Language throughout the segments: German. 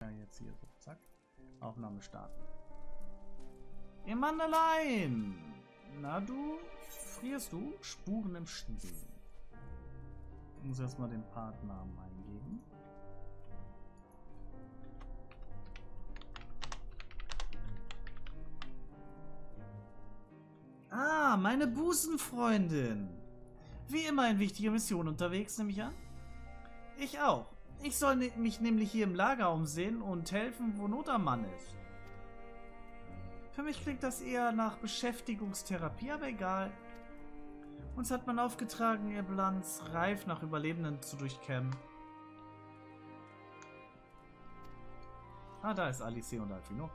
Ja, jetzt hier so. Zack. Aufnahme starten. Ihr Mandelein! Na du, frierst du? Spuren im Schnee. Ich muss erstmal den Partnamen eingeben. Ah, meine Busenfreundin. Wie immer in wichtiger Mission unterwegs, nehme ich an. Ich auch. Ich soll mich nämlich hier im Lager umsehen und helfen, wo Not am Mann ist. Für mich klingt das eher nach Beschäftigungstherapie, aber egal. Uns hat man aufgetragen, ihr Bilanz reif nach Überlebenden zu durchkämmen. Ah, da ist Alice und Alfino.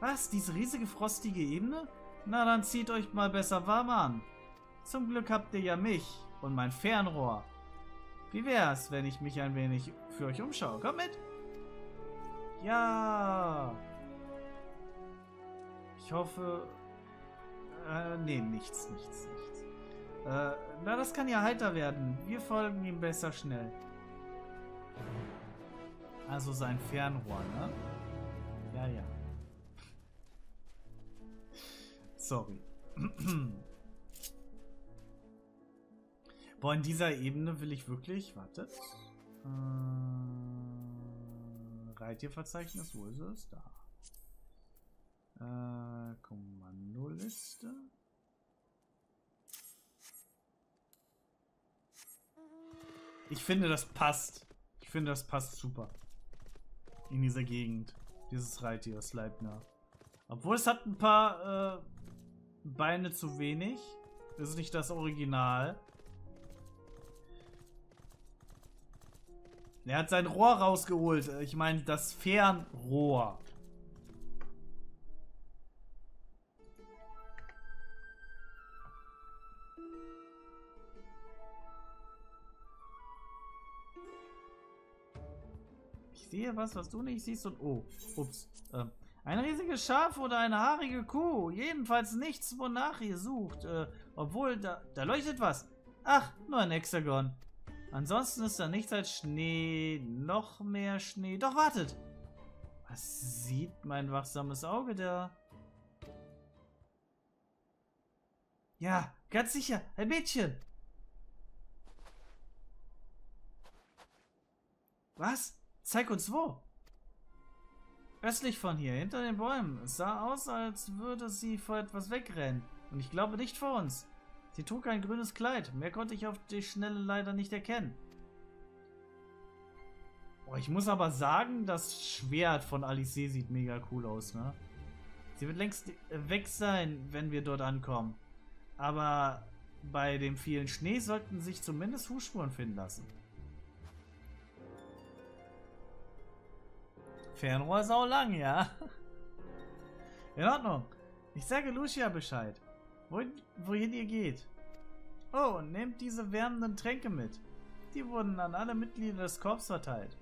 Was? Diese riesige frostige Ebene? Na, dann zieht euch mal besser warm an. Zum Glück habt ihr ja mich und mein Fernrohr. Wie wär's, wenn ich mich ein wenig für euch umschaue? Kommt mit! Ja! Ich hoffe... Äh, nee, nichts, nichts, nichts. Äh, na, das kann ja heiter werden. Wir folgen ihm besser schnell. Also sein Fernrohr, ne? Ja, ja. Sorry. Boah, in dieser Ebene will ich wirklich... Wartet. Äh, Reittierverzeichnis, wo ist es? Da. Äh, Kommandoliste. Ich finde, das passt. Ich finde, das passt super. In dieser Gegend. Dieses Reittier, Sleipner. Obwohl es hat ein paar äh, Beine zu wenig. Das ist nicht das Original. Er hat sein Rohr rausgeholt. Ich meine, das Fernrohr. Ich sehe was, was du nicht siehst und... Oh, ups. Äh, ein riesiges Schaf oder eine haarige Kuh. Jedenfalls nichts, wonach ihr sucht. Äh, obwohl, da, da leuchtet was. Ach, nur ein Hexagon. Ansonsten ist da nichts als Schnee. Noch mehr Schnee. Doch, wartet. Was sieht mein wachsames Auge da? Ja, ganz sicher. Ein Mädchen. Was? Zeig uns wo. Östlich von hier, hinter den Bäumen. Es sah aus, als würde sie vor etwas wegrennen. Und ich glaube nicht vor uns. Sie trug ein grünes Kleid. Mehr konnte ich auf die Schnelle leider nicht erkennen. Oh, ich muss aber sagen, das Schwert von Alice sieht mega cool aus, ne? Sie wird längst weg sein, wenn wir dort ankommen. Aber bei dem vielen Schnee sollten sich zumindest Fußspuren finden lassen. Fernrohr sau lang, ja. In Ordnung. Ich sage Lucia Bescheid. Wohin, wohin ihr geht. Oh, nehmt diese wärmenden Tränke mit. Die wurden an alle Mitglieder des Korps verteilt.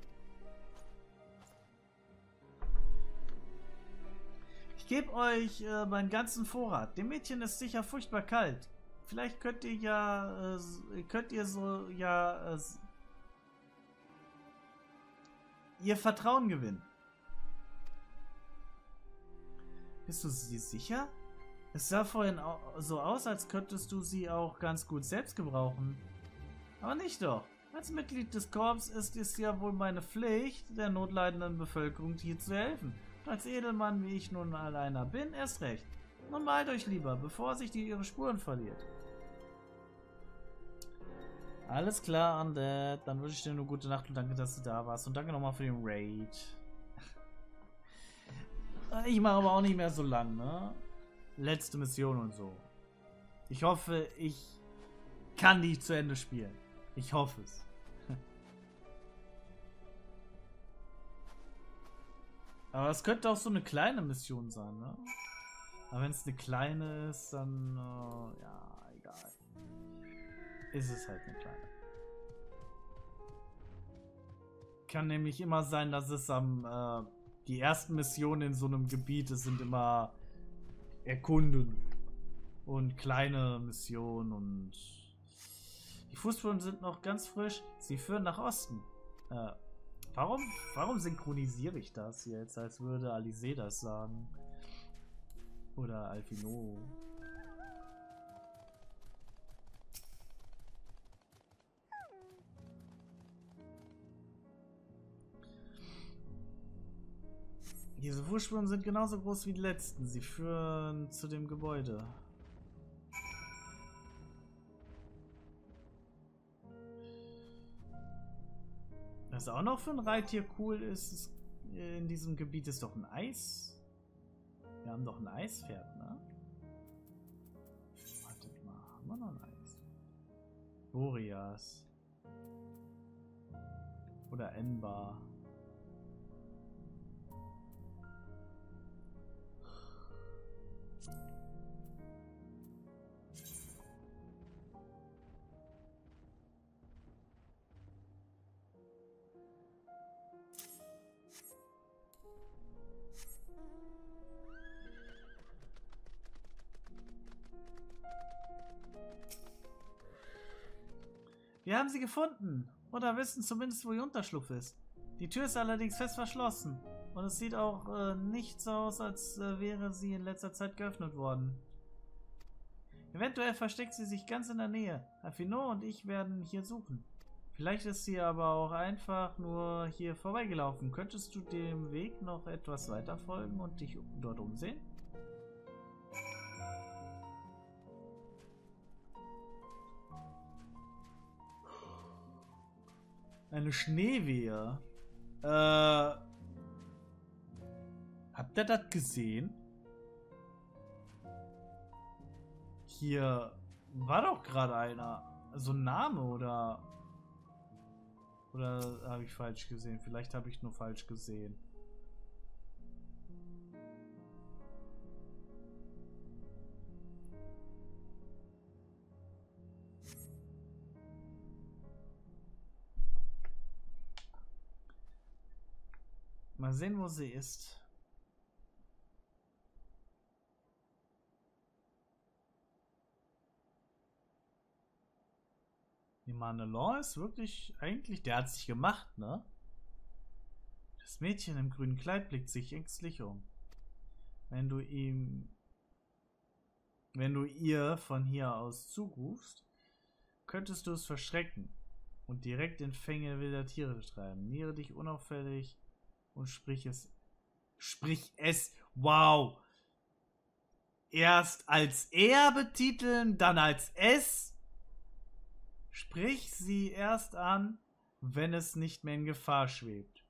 Ich gebe euch äh, meinen ganzen Vorrat. Dem Mädchen ist sicher furchtbar kalt. Vielleicht könnt ihr ja, äh, könnt ihr so, ja, äh, ihr Vertrauen gewinnen. Bist du sie sicher? Es sah vorhin so aus, als könntest du sie auch ganz gut selbst gebrauchen. Aber nicht doch. Als Mitglied des Korps ist es ja wohl meine Pflicht, der notleidenden Bevölkerung hier zu helfen. Und als Edelmann, wie ich nun alleiner bin, erst recht. Nun beeilt euch lieber, bevor sich die ihre Spuren verliert. Alles klar, Undead. Dann wünsche ich dir eine gute Nacht und danke, dass du da warst. Und danke nochmal für den Raid. Ich mache aber auch nicht mehr so lang, ne? Letzte Mission und so. Ich hoffe, ich kann die zu Ende spielen. Ich hoffe es. Aber es könnte auch so eine kleine Mission sein, ne? Aber wenn es eine kleine ist, dann, uh, ja, egal. Ist es halt eine kleine. Kann nämlich immer sein, dass es am, äh, die ersten Missionen in so einem Gebiet sind immer erkunden und kleine Missionen und die Fußspuren sind noch ganz frisch. Sie führen nach Osten. Äh, Warum, warum synchronisiere ich das jetzt, als würde Alice das sagen? Oder Alfino? Diese Fußspuren sind genauso groß wie die letzten. Sie führen zu dem Gebäude. Was auch noch für ein Reittier cool ist, ist in diesem Gebiet ist doch ein Eis. Wir haben doch ein Eispferd, ne? Wartet mal, haben wir noch ein Eis? Boreas. Oder Enbar. Wir haben sie gefunden. Oder wissen zumindest, wo ihr Unterschlupf ist. Die Tür ist allerdings fest verschlossen. Und es sieht auch äh, nicht so aus, als äh, wäre sie in letzter Zeit geöffnet worden. Eventuell versteckt sie sich ganz in der Nähe. Afino und ich werden hier suchen. Vielleicht ist sie aber auch einfach nur hier vorbeigelaufen. Könntest du dem Weg noch etwas weiter folgen und dich dort umsehen? Eine Schneewehe. Äh. Habt ihr das gesehen? Hier war doch gerade einer. So ein Name oder. Oder habe ich falsch gesehen? Vielleicht habe ich nur falsch gesehen. Mal sehen, wo sie ist. Die Manelon ist wirklich eigentlich, der hat sich gemacht, ne? Das Mädchen im grünen Kleid blickt sich ängstlich um. Wenn du ihm, wenn du ihr von hier aus zurufst, könntest du es verschrecken und direkt in Fänge wilder Tiere treiben. Niere dich unauffällig und sprich es. Sprich es. Wow. Erst als er betiteln, dann als es. Sprich sie erst an, wenn es nicht mehr in Gefahr schwebt.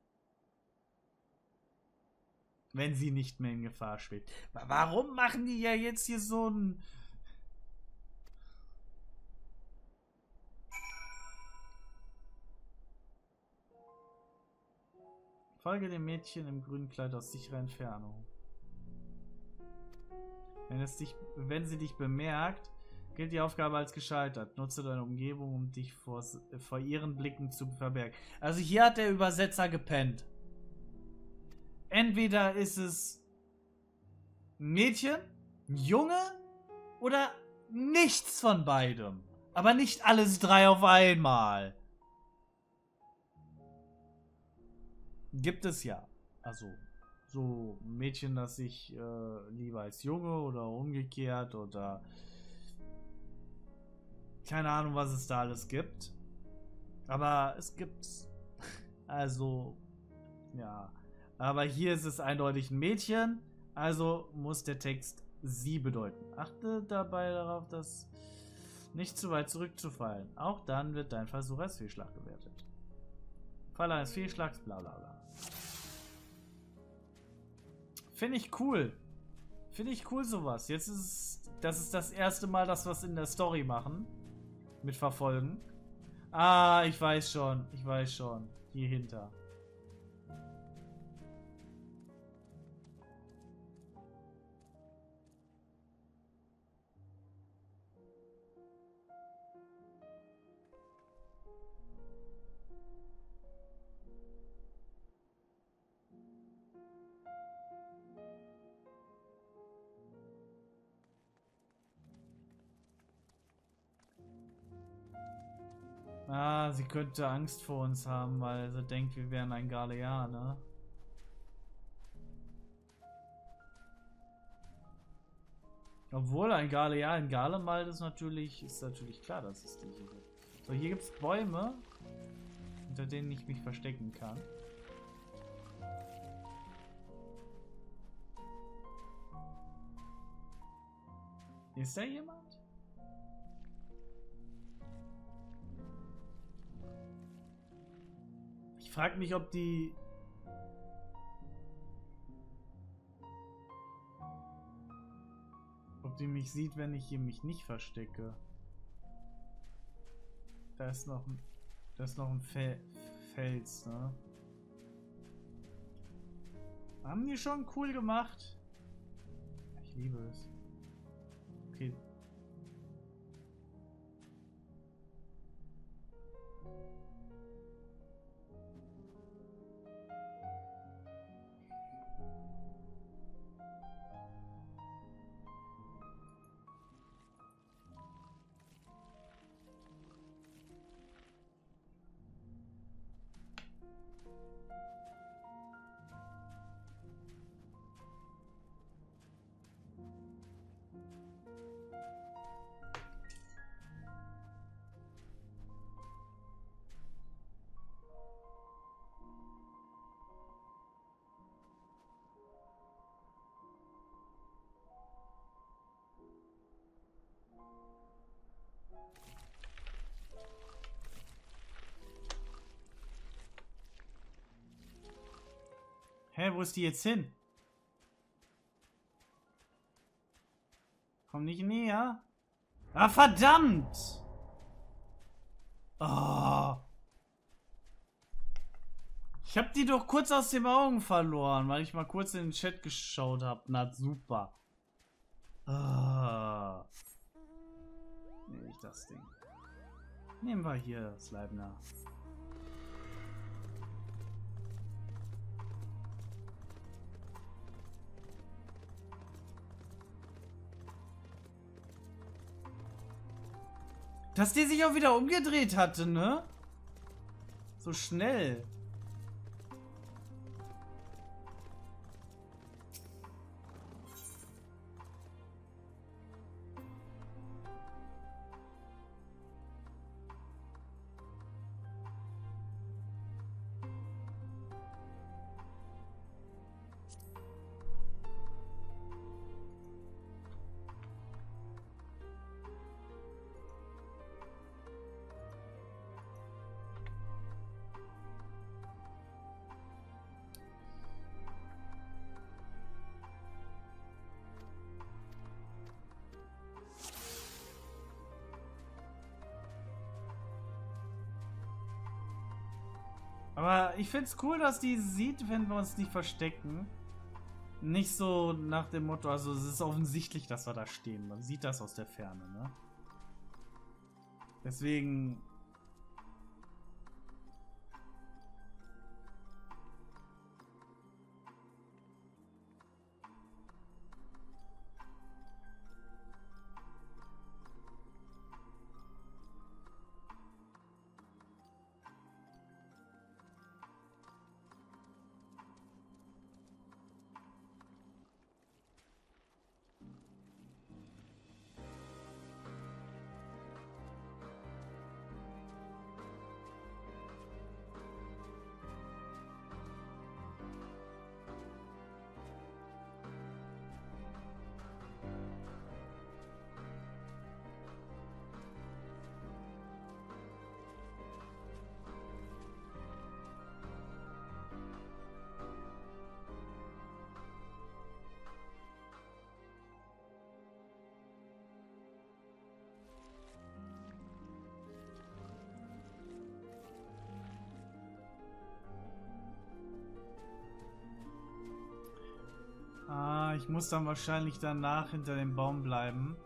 Wenn sie nicht mehr in Gefahr schwebt. Warum machen die ja jetzt hier so ein Folge dem Mädchen im grünen Kleid aus sicherer Entfernung. Wenn, es dich, wenn sie dich bemerkt, gilt die Aufgabe als gescheitert. Nutze deine Umgebung, um dich vor, vor ihren Blicken zu verbergen. Also hier hat der Übersetzer gepennt. Entweder ist es ein Mädchen, ein Junge oder nichts von beidem. Aber nicht alles drei auf einmal. Gibt es ja. Also, so Mädchen, das sich äh, lieber als Junge oder umgekehrt oder keine Ahnung, was es da alles gibt. Aber es gibt also ja. Aber hier ist es eindeutig ein Mädchen, also muss der Text sie bedeuten. Achte dabei darauf, dass nicht zu weit zurückzufallen. Auch dann wird dein Versuch als Fehlschlag gewertet. Fall eines Fehlschlags, bla bla bla. Finde ich cool. Finde ich cool sowas. Jetzt ist es, das ist das erste Mal, dass wir es in der Story machen. Mit verfolgen. Ah, ich weiß schon. Ich weiß schon. Hier hinter. Ah, sie könnte Angst vor uns haben, weil sie denkt, wir wären ein Galeaner. Obwohl ein Galean in Galemald halt ist natürlich, ist natürlich klar, dass es die hier gibt. So, hier gibt es Bäume, unter denen ich mich verstecken kann. Ist da jemand? Ich frage mich, ob die... Ob die mich sieht, wenn ich hier mich nicht verstecke. Da ist noch ein... Da ist noch ein Fel Fels, ne? Haben die schon cool gemacht? Ich liebe es. Hä, wo ist die jetzt hin? Komm nicht näher. Ah, verdammt! Oh. Ich hab die doch kurz aus den Augen verloren, weil ich mal kurz in den Chat geschaut habe. Na, super. Ah. Nehme ich das Ding. Nehmen wir hier das Dass die sich auch wieder umgedreht hatte, ne? So schnell. Aber ich find's cool, dass die sieht, wenn wir uns nicht verstecken. Nicht so nach dem Motto, also es ist offensichtlich, dass wir da stehen. Man sieht das aus der Ferne, ne? Deswegen ich muss dann wahrscheinlich danach hinter dem Baum bleiben.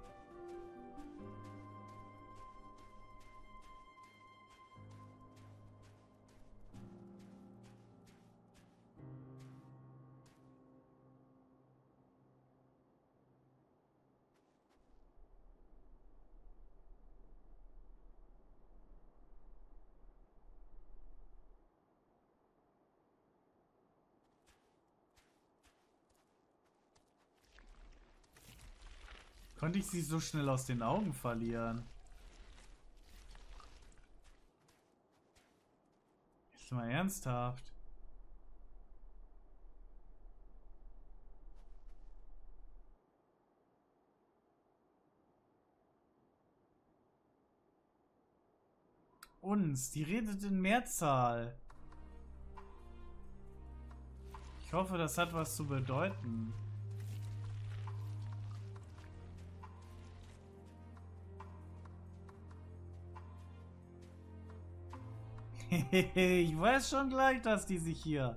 Konnte ich sie so schnell aus den Augen verlieren? Ist mal ernsthaft. Uns, die redet in Mehrzahl. Ich hoffe, das hat was zu bedeuten. ich weiß schon gleich, dass die sich hier...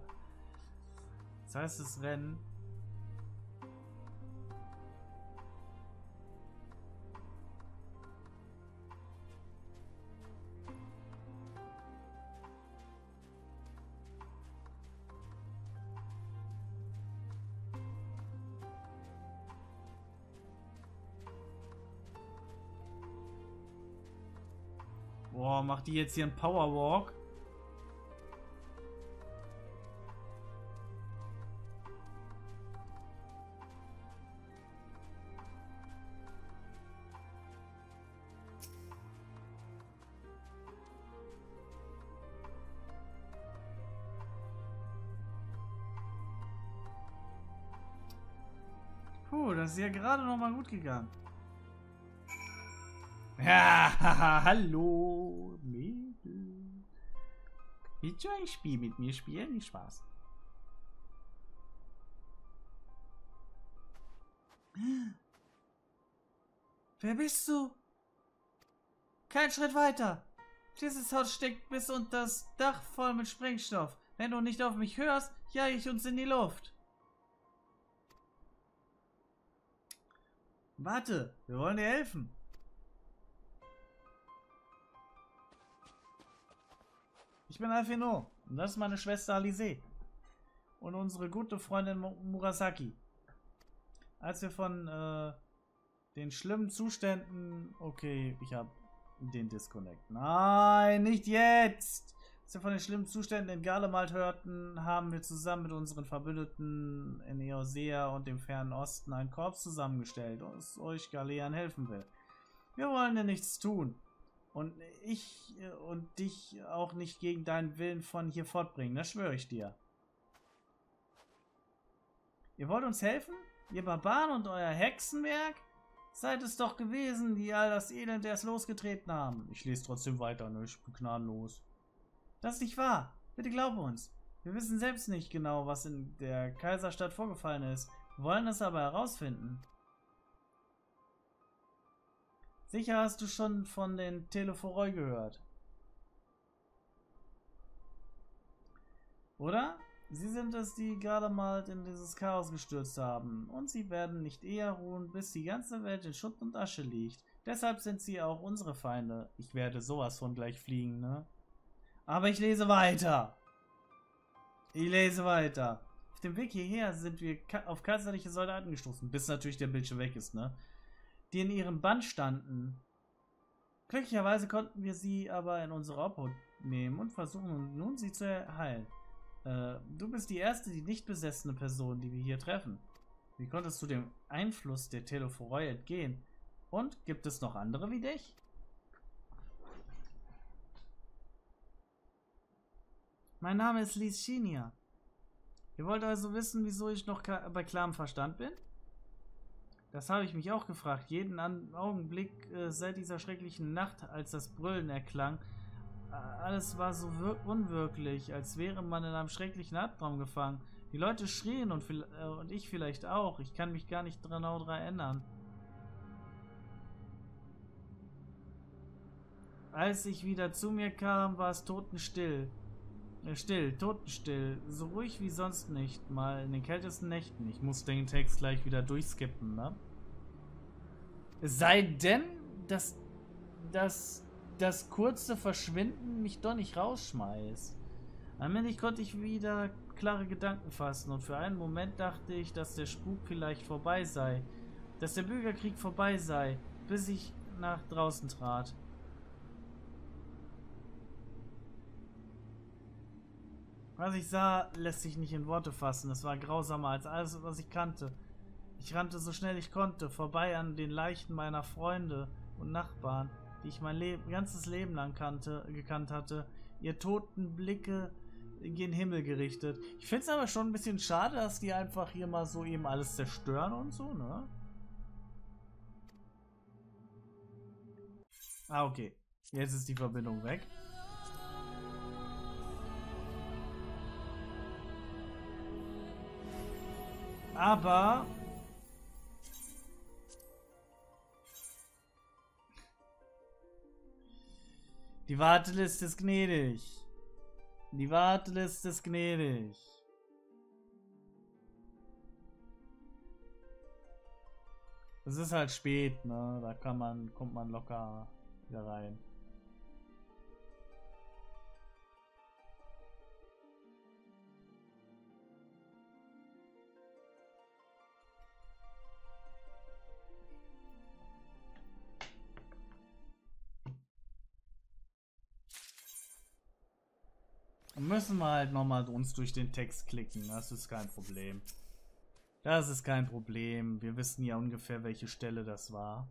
Das heißt, es Rennen Boah, macht die jetzt hier einen Powerwalk? Das ist ja gerade noch mal gut gegangen. Ja, hallo, Mädel. Willst du ein Spiel mit mir spielen? Nicht Spaß. Wer bist du? Kein Schritt weiter. Dieses Haus steckt bis unter das Dach voll mit Sprengstoff. Wenn du nicht auf mich hörst, jage ich uns in die Luft. Warte, wir wollen dir helfen. Ich bin Alfino und das ist meine Schwester Alize. Und unsere gute Freundin Murasaki. Als wir von äh, den schlimmen Zuständen... Okay, ich habe den Disconnect. Nein, nicht jetzt! Als wir von den schlimmen Zuständen in Garlemald hörten, haben wir zusammen mit unseren Verbündeten in Eosea und dem fernen Osten ein Korps zusammengestellt, das euch Galean helfen will. Wir wollen dir nichts tun und ich äh, und dich auch nicht gegen deinen Willen von hier fortbringen, das schwöre ich dir. Ihr wollt uns helfen? Ihr Barbaren und euer Hexenwerk? Seid es doch gewesen, die all das Elend erst losgetreten haben. Ich lese trotzdem weiter, ne? Ich bin gnadenlos. Das ist nicht wahr. Bitte glaube uns. Wir wissen selbst nicht genau, was in der Kaiserstadt vorgefallen ist. Wollen es aber herausfinden. Sicher hast du schon von den Telephoroi gehört. Oder? Sie sind es, die gerade mal in dieses Chaos gestürzt haben. Und sie werden nicht eher ruhen, bis die ganze Welt in Schutt und Asche liegt. Deshalb sind sie auch unsere Feinde. Ich werde sowas von gleich fliegen, ne? Aber ich lese weiter. Ich lese weiter. Auf dem Weg hierher sind wir auf kaiserliche Soldaten gestoßen, bis natürlich der Bildschirm weg ist, ne? die in ihrem Band standen. Glücklicherweise konnten wir sie aber in unsere Obhut nehmen und versuchen nun sie zu heilen. Äh, du bist die erste, die nicht besessene Person, die wir hier treffen. Wie konntest du dem Einfluss der Telephoroi entgehen? Und gibt es noch andere wie dich? Mein Name ist Lies Shinia. Ihr wollt also wissen, wieso ich noch bei klarem Verstand bin? Das habe ich mich auch gefragt. Jeden Augenblick äh, seit dieser schrecklichen Nacht, als das Brüllen erklang, äh, alles war so unwirklich, als wäre man in einem schrecklichen Albtraum gefangen. Die Leute schrien und, äh, und ich vielleicht auch. Ich kann mich gar nicht genau daran erinnern. Als ich wieder zu mir kam, war es totenstill. Still, totenstill. So ruhig wie sonst nicht. Mal in den kältesten Nächten. Ich muss den Text gleich wieder durchskippen, ne? sei denn, dass, dass das kurze Verschwinden mich doch nicht rausschmeißt. Allmählich konnte ich wieder klare Gedanken fassen und für einen Moment dachte ich, dass der Spuk vielleicht vorbei sei. Dass der Bürgerkrieg vorbei sei, bis ich nach draußen trat. Was ich sah, lässt sich nicht in Worte fassen. Es war grausamer als alles, was ich kannte. Ich rannte so schnell ich konnte, vorbei an den Leichen meiner Freunde und Nachbarn, die ich mein Leben, ganzes Leben lang kannte, gekannt hatte. Ihr toten Blicke in den Himmel gerichtet. Ich finde es aber schon ein bisschen schade, dass die einfach hier mal so eben alles zerstören und so, ne? Ah, okay. Jetzt ist die Verbindung weg. Aber die Warteliste ist gnädig. Die Warteliste ist gnädig. Es ist halt spät, ne? Da kann man, kommt man locker wieder rein. Müssen wir halt nochmal uns durch den Text klicken. Das ist kein Problem. Das ist kein Problem. Wir wissen ja ungefähr, welche Stelle das war.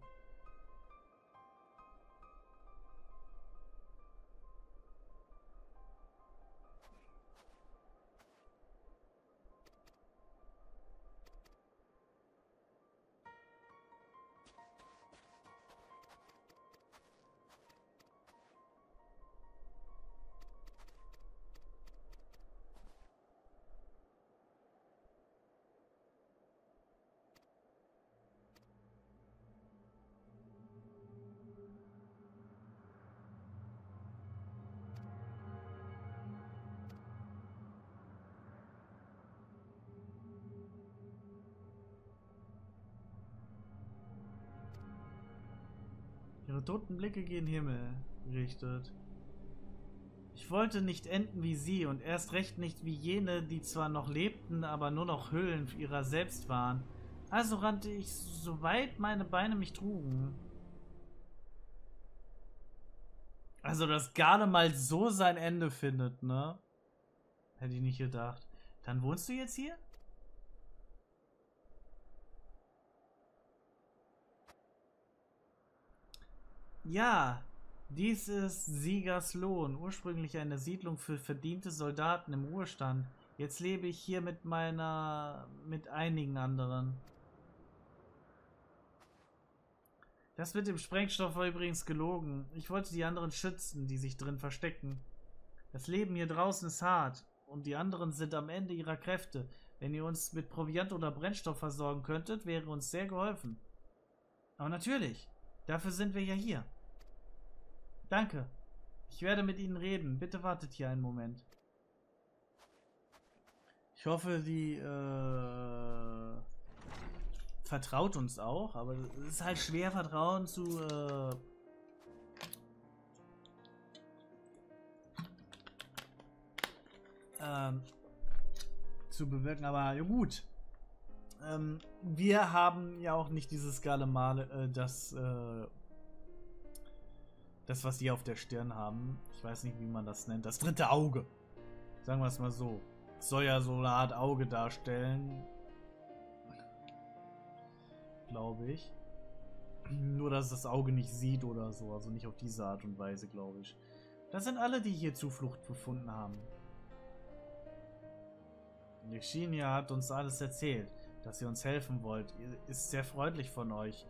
Ihre toten Blicke gen Himmel gerichtet. Ich wollte nicht enden wie sie und erst recht nicht wie jene, die zwar noch lebten, aber nur noch Hüllen ihrer selbst waren. Also rannte ich, soweit meine Beine mich trugen. Also, dass gerade mal so sein Ende findet, ne? Hätte ich nicht gedacht. Dann wohnst du jetzt hier? Ja, dies ist Siegerslohn, ursprünglich eine Siedlung für verdiente Soldaten im Ruhestand. Jetzt lebe ich hier mit meiner, mit einigen anderen. Das mit dem Sprengstoff war übrigens gelogen. Ich wollte die anderen schützen, die sich drin verstecken. Das Leben hier draußen ist hart und die anderen sind am Ende ihrer Kräfte. Wenn ihr uns mit Proviant oder Brennstoff versorgen könntet, wäre uns sehr geholfen. Aber natürlich, dafür sind wir ja hier. Danke. Ich werde mit Ihnen reden. Bitte wartet hier einen Moment. Ich hoffe, die äh, vertraut uns auch, aber es ist halt schwer, Vertrauen zu äh, ähm, zu bewirken. Aber ja gut. Ähm, wir haben ja auch nicht dieses geile Male, äh, das äh, das, was die auf der Stirn haben. Ich weiß nicht, wie man das nennt. Das dritte Auge. Sagen wir es mal so. soll ja so eine Art Auge darstellen. Glaube ich. Nur, dass das Auge nicht sieht oder so. Also nicht auf diese Art und Weise, glaube ich. Das sind alle, die hier Zuflucht gefunden haben. Yexinia hat uns alles erzählt, dass ihr uns helfen wollt. Ist sehr freundlich von euch.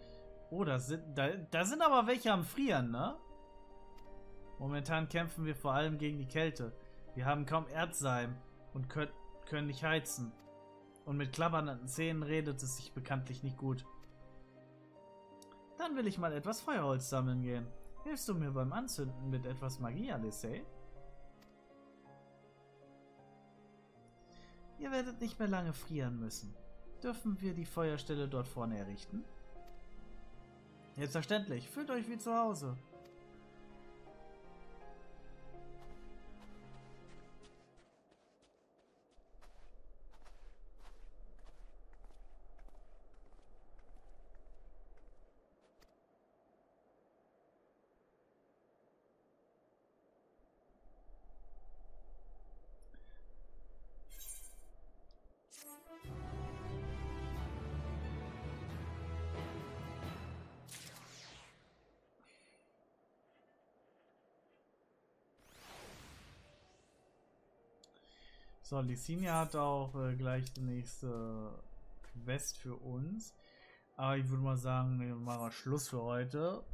Oh, da sind, da, da sind aber welche am Frieren, ne? Momentan kämpfen wir vor allem gegen die Kälte. Wir haben kaum Erzseim und können, können nicht heizen. Und mit klappernden Zähnen redet es sich bekanntlich nicht gut. Dann will ich mal etwas Feuerholz sammeln gehen. Hilfst du mir beim Anzünden mit etwas Magie, Alessay? Ihr werdet nicht mehr lange frieren müssen. Dürfen wir die Feuerstelle dort vorne errichten? Selbstverständlich. Fühlt euch wie zu Hause. So, Licinia hat auch äh, gleich die nächste Quest für uns. Aber ich würde mal sagen, wir machen Schluss für heute.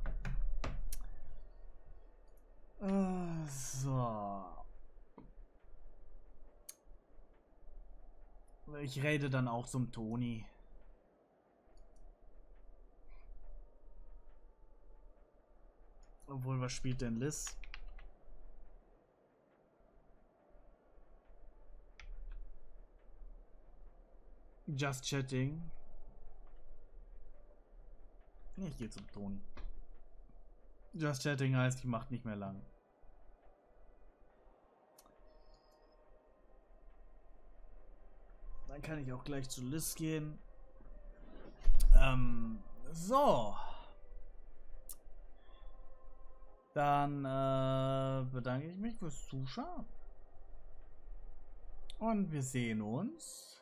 Äh, so. Ich rede dann auch zum Toni. Obwohl, was spielt denn Liz? Just chatting. Ich gehe zum Ton. Just chatting heißt, die macht nicht mehr lang. Dann kann ich auch gleich zu Liz gehen. Ähm, so. Dann äh, bedanke ich mich fürs Zuschauen. Und wir sehen uns